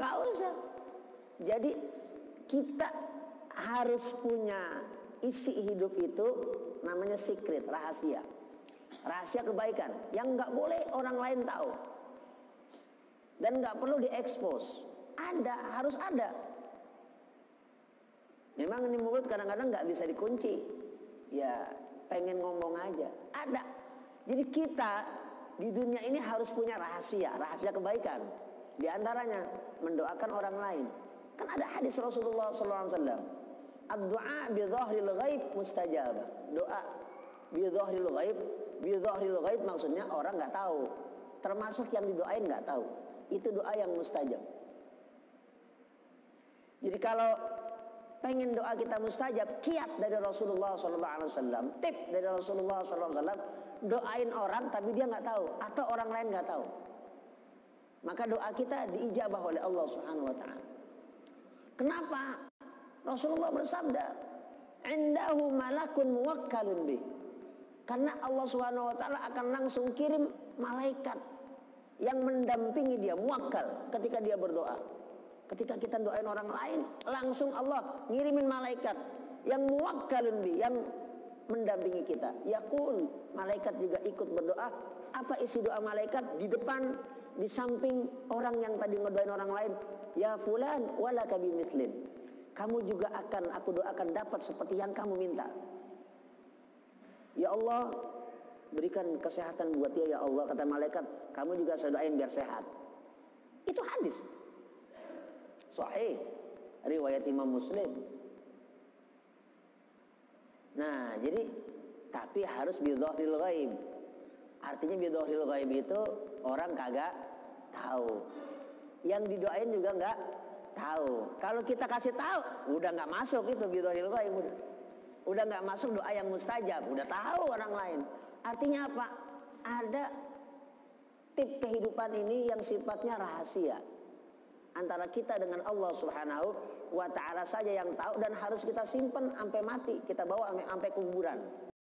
Gak usah. Jadi kita harus punya isi hidup itu namanya secret, rahasia. Rahasia kebaikan yang nggak boleh orang lain tahu. Dan nggak perlu diekspos. Ada, harus ada. Memang ini mulut kadang-kadang nggak bisa dikunci. Ya pengen ngomong aja. Ada. Jadi kita di dunia ini harus punya rahasia, rahasia kebaikan. Di antaranya mendoakan orang lain. Kan ada hadis Rasulullah SAW. Ad-du'a bi dhahril ghaib mustajabah. Doa bi dhahril ghaib, bi dhahril ghaib maksudnya orang nggak tahu. Termasuk yang didoain nggak tahu. Itu doa yang mustajab. Jadi kalau pengen doa kita mustajab, kiat dari Rasulullah SAW, tip dari Rasulullah SAW, doain orang tapi dia nggak tahu atau orang lain nggak tahu. Maka doa kita diijabah oleh Allah Subhanahu Wa Taala. Kenapa? Rasulullah bersabda, "Indahu malakun muwakkalun bih." Karena Allah Subhanahu Wa Taala akan langsung kirim malaikat yang mendampingi dia muakkal ketika dia berdoa. Ketika kita doain orang lain, langsung Allah ngirimin malaikat yang muwakkalun bi, yang mendampingi kita. Yakul, malaikat juga ikut berdoa. Apa isi doa malaikat? Di depan, di samping orang yang tadi ngedoain orang lain. Ya fulan, wala mislin. Kamu juga akan, aku doakan dapat seperti yang kamu minta. Ya Allah, berikan kesehatan buat dia ya Allah kata malaikat kamu juga saya doain biar sehat itu hadis sahih riwayat Imam Muslim nah jadi tapi harus bidhahril ghaib. Artinya bidhahril ghaib itu orang kagak tahu. Yang didoain juga nggak tahu. Kalau kita kasih tahu udah nggak masuk itu bidhahril ghaib. Udah nggak masuk doa yang mustajab udah tahu orang lain. Artinya apa? Ada tip kehidupan ini yang sifatnya rahasia antara kita dengan Allah Subhanahu wa taala saja yang tahu dan harus kita simpan sampai mati, kita bawa sampai kuburan.